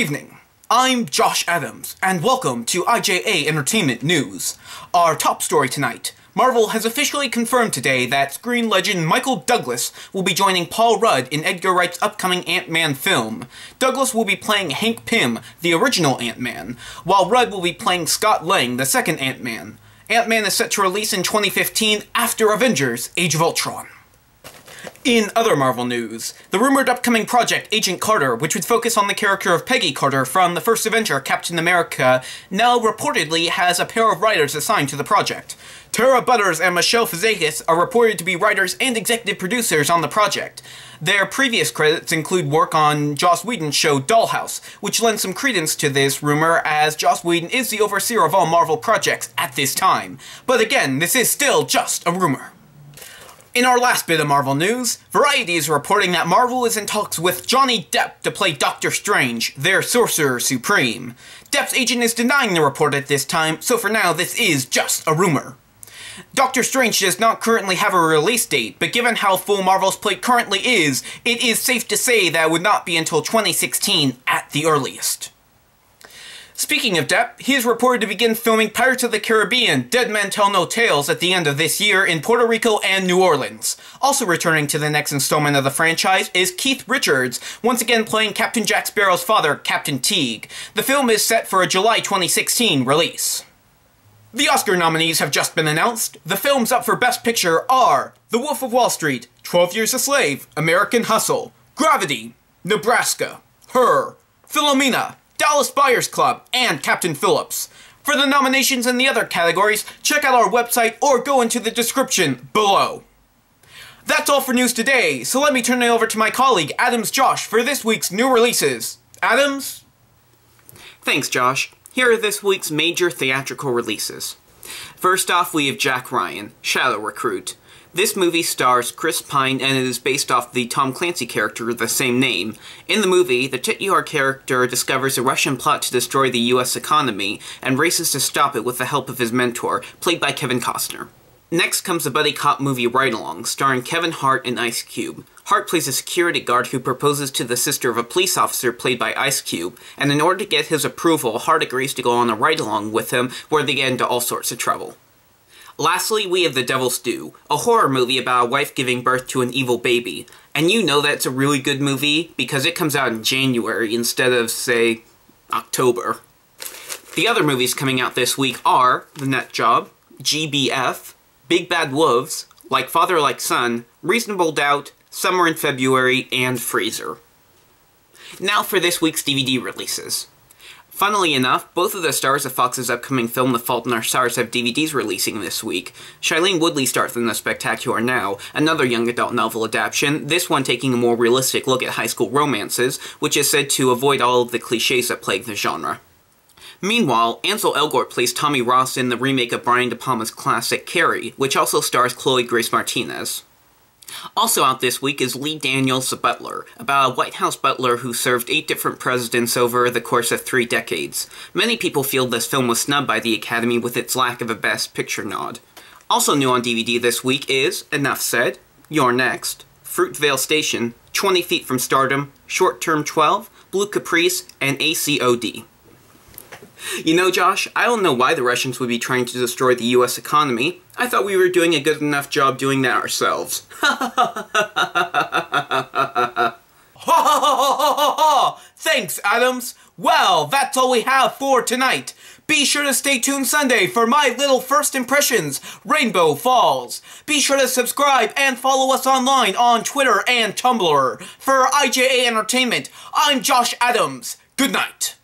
evening. I'm Josh Adams, and welcome to IJA Entertainment News. Our top story tonight. Marvel has officially confirmed today that screen legend Michael Douglas will be joining Paul Rudd in Edgar Wright's upcoming Ant-Man film. Douglas will be playing Hank Pym, the original Ant-Man, while Rudd will be playing Scott Lang, the second Ant-Man. Ant-Man is set to release in 2015 after Avengers Age of Ultron. In other Marvel news, the rumored upcoming project Agent Carter, which would focus on the character of Peggy Carter from the first Avenger, Captain America, now reportedly has a pair of writers assigned to the project. Tara Butters and Michelle Fazekas are reported to be writers and executive producers on the project. Their previous credits include work on Joss Whedon's show Dollhouse, which lends some credence to this rumor as Joss Whedon is the overseer of all Marvel projects at this time. But again, this is still just a rumor. In our last bit of Marvel news, Variety is reporting that Marvel is in talks with Johnny Depp to play Doctor Strange, their Sorcerer Supreme. Depp's agent is denying the report at this time, so for now this is just a rumor. Doctor Strange does not currently have a release date, but given how full Marvel's plate currently is, it is safe to say that it would not be until 2016 at the earliest. Speaking of Depp, he is reported to begin filming Pirates of the Caribbean Dead Men Tell No Tales at the end of this year in Puerto Rico and New Orleans. Also returning to the next installment of the franchise is Keith Richards, once again playing Captain Jack Sparrow's father, Captain Teague. The film is set for a July 2016 release. The Oscar nominees have just been announced. The films up for Best Picture are The Wolf of Wall Street, 12 Years a Slave, American Hustle, Gravity, Nebraska, Her, Philomena, Dallas Buyers Club, and Captain Phillips. For the nominations in the other categories, check out our website or go into the description below. That's all for news today, so let me turn it over to my colleague Adams Josh for this week's new releases. Adams? Thanks, Josh. Here are this week's major theatrical releases. First off, we have Jack Ryan, Shadow Recruit. This movie stars Chris Pine and it is based off the Tom Clancy character of the same name. In the movie, the titular character discovers a Russian plot to destroy the US economy and races to stop it with the help of his mentor, played by Kevin Costner. Next comes the buddy cop movie Ride Along, starring Kevin Hart and Ice Cube. Hart plays a security guard who proposes to the sister of a police officer played by Ice Cube, and in order to get his approval, Hart agrees to go on a ride-along with him where they get into all sorts of trouble. Lastly, we have The Devil's Due, a horror movie about a wife giving birth to an evil baby. And you know that's a really good movie because it comes out in January instead of, say, October. The other movies coming out this week are The Nut Job, GBF, Big Bad Wolves, Like Father Like Son, Reasonable Doubt, Summer in February, and Freezer. Now for this week's DVD releases. Funnily enough, both of the stars of Fox's upcoming film The Fault in Our Stars have DVDs releasing this week. Shailene Woodley stars in The Spectacular Now, another young adult novel adaptation, this one taking a more realistic look at high school romances, which is said to avoid all of the cliches that plague the genre. Meanwhile, Ansel Elgort plays Tommy Ross in the remake of Brian De Palma's classic Carrie, which also stars Chloe Grace Moretz. Also out this week is Lee Daniels' The Butler, about a White House butler who served eight different presidents over the course of three decades. Many people feel this film was snubbed by the Academy with its lack of a Best Picture nod. Also new on DVD this week is, enough said, You're Next, Fruitvale Station, 20 Feet from Stardom, Short Term 12, Blue Caprice, and ACOD. You know, Josh, I don't know why the Russians would be trying to destroy the US economy. I thought we were doing a good enough job doing that ourselves. Thanks, Adams. Well, that's all we have for tonight. Be sure to stay tuned Sunday for my little first impressions, Rainbow Falls. Be sure to subscribe and follow us online on Twitter and Tumblr. For IJA Entertainment, I'm Josh Adams. Good night.